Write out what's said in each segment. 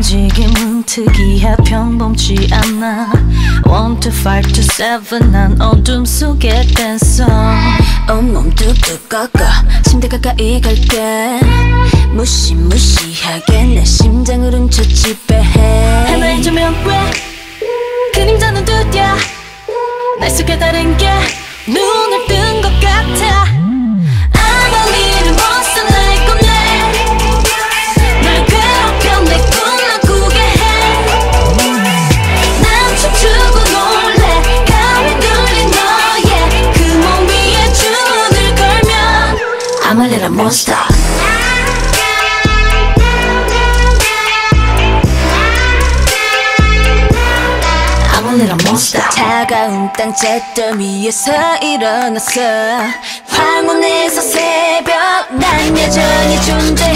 움직임은 특이해 평범치 않아. 1 to 5 to seven 난 어둠 속에 댄서. 온몸 뚝뚝 꺾어. 침대 가까이 갈게. 무시무시하게 내 심장을 훔쳐 지배해. 해나해주면 왜? 그림자는 두드야 날 속에 다른 게. 눈을 몬스터. 차가운 땅 잿더미 위에서 일어났어. 황혼에서 새벽 난 여전히 존재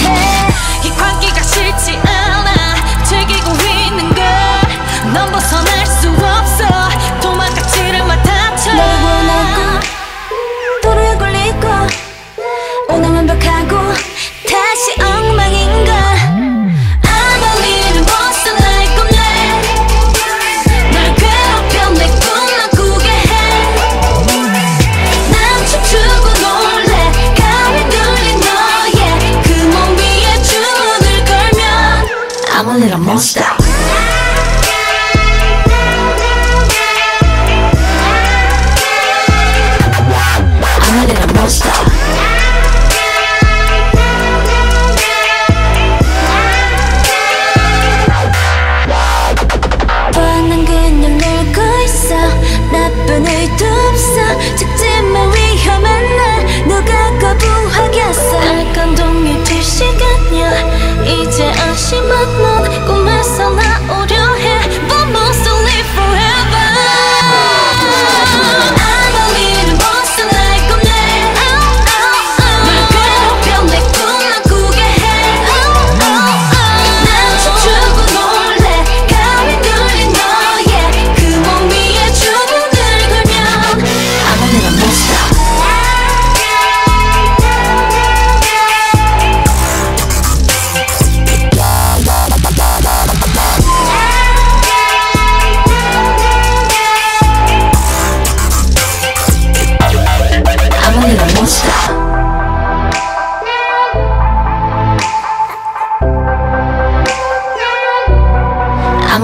I'm a little monster.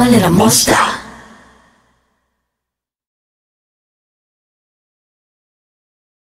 llámale little mosta.